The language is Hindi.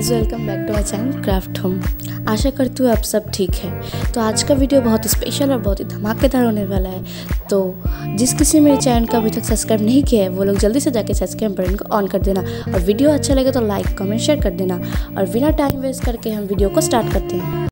Guys welcome back to my channel craft home आशा करती हूँ आप सब ठीक है। तो आज का वीडियो बहुत स्पेशल और बहुत ही धमाकेदार होने वाला है। तो जिस किसी ने मेरे चैनल का अभी तक सब्सक्राइब नहीं किया है, वो लोग जल्दी से जाके सब्सक्राइब बटन को ऑन कर देना और वीडियो अच्छा लगे तो लाइक कमेंट शेयर कर देना। और बिना टाइम वेस्ट करके हम वीडियो को स्टार्ट करते हैं।